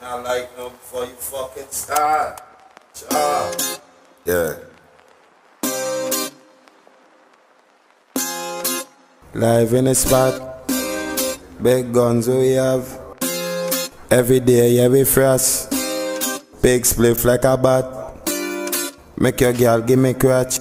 Not like no before you fucking start. Cha. Yeah. Live in a spot. Big guns we have. Every day, yeah, we frost. Big spliff like a bat. Make your girl give me crutch.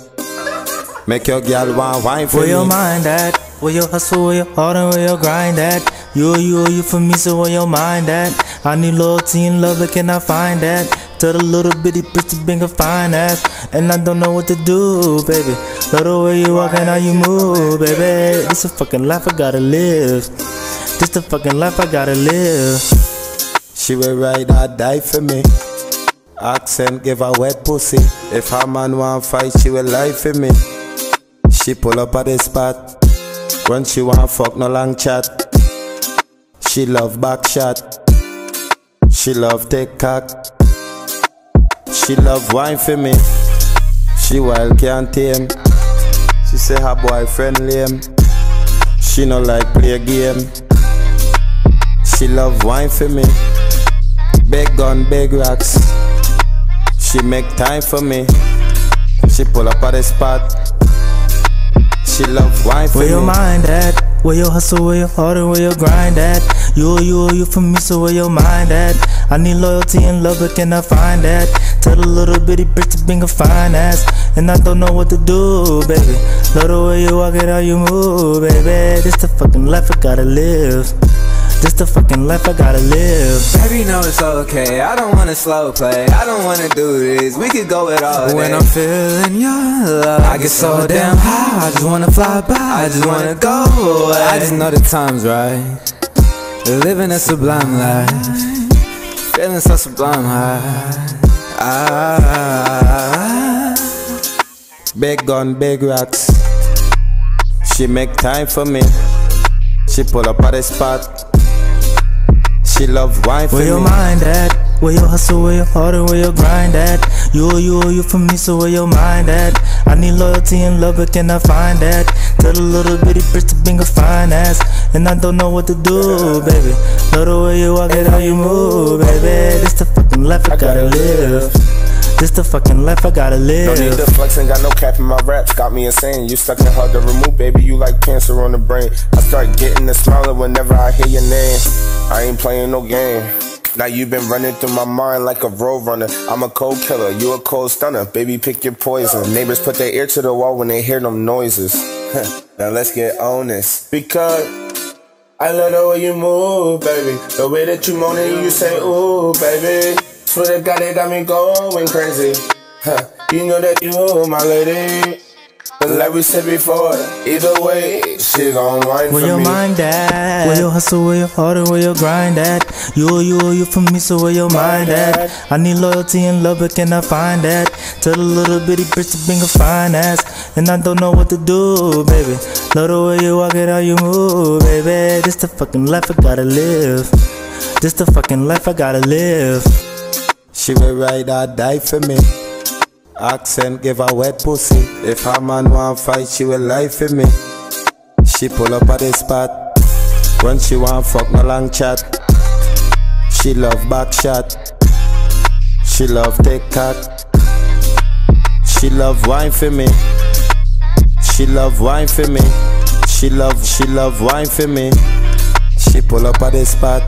Make your girl want wine for Where me. your mind at? Where your hustle, where your heart, and where your grind at? You, you, you for me, so where your mind at? I need loyalty and love, but can I find that? Tell the little bitty bitch to bring a fine ass And I don't know what to do, baby Love the way you walk and how you move, baby This a fucking life I gotta live This the fucking life I gotta live She will ride or die for me. Accent give her wet pussy. If her man want fight, she will lie for me. She pull up at the spot. When she want fuck, no long chat. She love back shot. She love take cock. She love wine for me. She wild can't tame. She say her boyfriend lame. She no like play game. She love wine for me. Big gun, big rocks. She make time for me. She pull up at the spot. She love wine for your me. mind at? Where your hustle, where your heart, and where your grind at? You, you, you for me, so where your mind at? I need loyalty and love, but can I find that? Tell the little bitty bitch to bring a fine ass And I don't know what to do, baby Love the way you walk it, how you move, baby This the fucking life I gotta live This the fucking life I gotta live Baby, know it's okay. I don't wanna slow play. I don't wanna do this. We could go it all day. When I'm feeling your love I get so damn high. I just wanna fly by. I just wanna go away. I just know the time's right. Living a sublime life. Feeling so sublime high. Ah. Big gun, big rocks. She make time for me. She pull up at the spot. She love wine for Where your mind at? Where your hustle, where your heart, and where your grind at? You, you, you for me, so where your mind at? I need loyalty and love, but can I find that? Tell the little bitty bitch to bring a fine ass And I don't know what to do, baby Love the way you walk it, how you move, baby This the fucking life I gotta live This the fucking life I gotta live. No need to flex, ain't got no cap in my raps. Got me insane. You stuck and hard to remove, baby. You like cancer on the brain. I start getting the smiling whenever I hear your name. I ain't playing no game. Now you been running through my mind like a road runner. I'm a cold killer, you a cold stunner. Baby, pick your poison. Neighbors put their ear to the wall when they hear them noises. now let's get honest. Because I love the way you move, baby. The way that you moan and you say, ooh, baby. Swear to God, it got me going crazy. Huh. You know that you my lady. But like we said before, either way, she gon' wine Where for your me. mind at? Where your hustle, where your heart, and where your grind at? You, you, you for me, so where your mind at? I need loyalty and love, but can I find that? Tell the little bitty bitch to bring a fine ass And I don't know what to do, baby Love the way you walk it, how you move, baby This the fucking life I gotta live This the fucking life I gotta live She will ride or die for me. Accent give her wet pussy. If her man want fight, she will lie for me. She pull up at the spot. When she want fuck, no long chat. She love back shot. She love take cock. She love wine for me. She love wine for me. She love, she love wine for me. She pull up at the spot.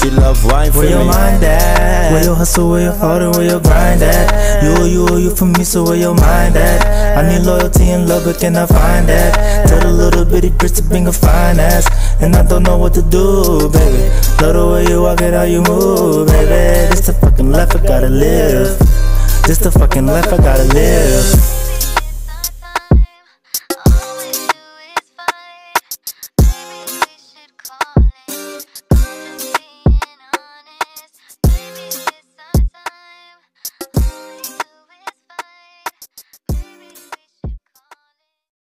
She love wine for Where your mind at? Where your hustle, where your heart, and where your grind at? You, you, you for me, so where your mind at? I need loyalty and love, but can I find that? Tell the little bitty bitch to bring a fine ass And I don't know what to do, baby Love the way you walk it, how you move, baby This the fucking life I gotta live This the fucking life I gotta live